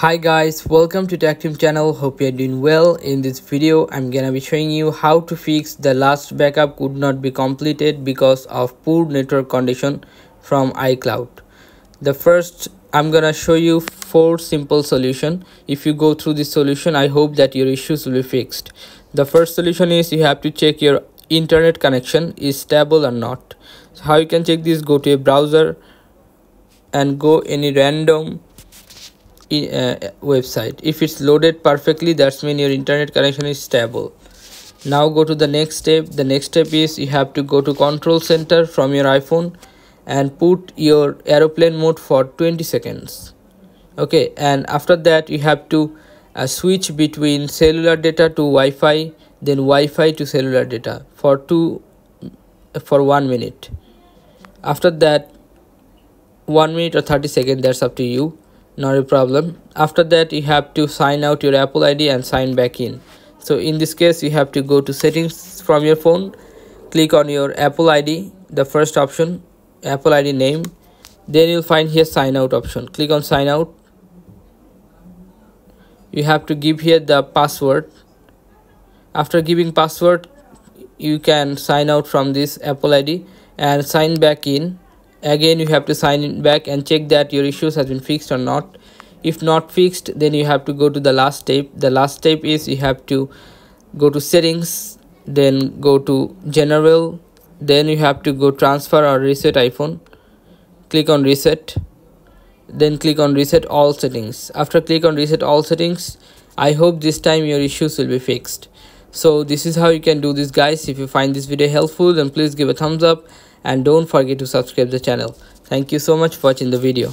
hi guys welcome to Tactim channel. Hope you're doing well. In this video i'm gonna be showing you how to fix the last backup could not be completed because of poor network condition from icloud. The first i'm gonna show you four simple solution. If you go through this solution i hope that your issues will be fixed. The first solution is you have to check your internet connection is stable or not. So how you can check this? Go to a browser and go any random uh, website. If it's loaded perfectly that's mean your internet connection is stable. Now go to the next step. The next step is you have to go to control center from your iphone and put your aeroplane mode for 20 seconds. Okay and after that you have to uh, switch between cellular data to wi-fi then wi-fi to cellular data for two for one minute. After that one minute or 30 seconds that's up to you not a problem. After that you have to sign out your apple id and sign back in. So in this case you have to go to settings from your phone click on your apple id the first option apple id name. Then you'll find here sign out option. Click on sign out. You have to give here the password. After giving password you can sign out from this apple id and sign back in again you have to sign in back and check that your issues has been fixed or not. If not fixed then you have to go to the last step. The last step is you have to go to settings then go to general then you have to go transfer or reset iphone. Click on reset then click on reset all settings. After click on reset all settings i hope this time your issues will be fixed. So this is how you can do this guys. If you find this video helpful then please give a thumbs up and don't forget to subscribe the channel. Thank you so much for watching the video